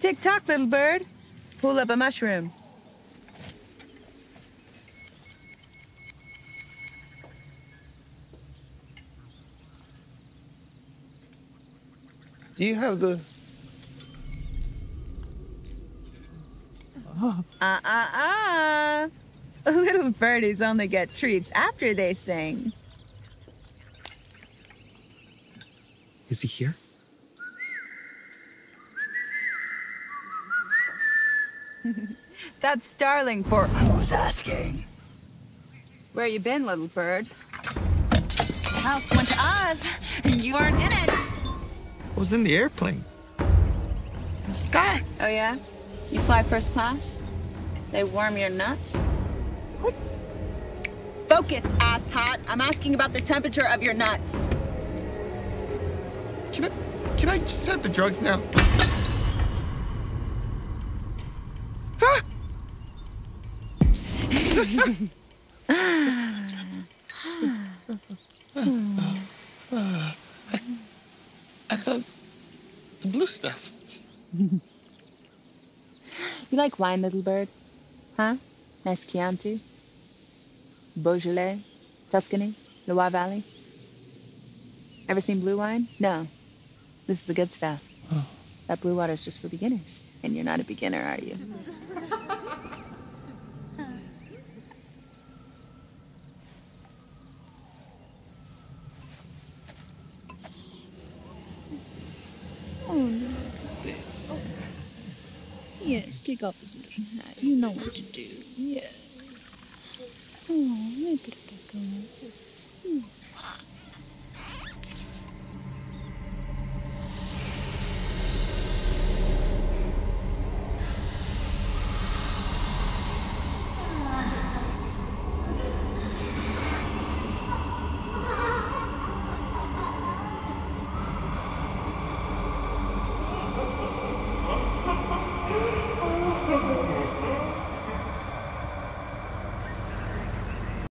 Tick tock, little bird. Pull up a mushroom. Do you have the. Uh-uh-uh. Little birdies only get treats after they sing. Is he here? That's Starling for who's asking. Where you been, little bird? The house went to Oz, and you weren't in it. I was in the airplane. In the sky. Oh, yeah? You fly first class? They warm your nuts? What? Focus, asshot. I'm asking about the temperature of your nuts. Can I, can I just have the drugs now? I, I thought the blue stuff. You like wine, little bird? Huh? Nice Chianti? Beaujolais? Tuscany? Loire Valley? Ever seen blue wine? No. This is the good stuff. Oh. That blue water's just for beginners. And you're not a beginner, are you? Yes, take off this hat. You know what to do. Yes. Oh, me put it back on.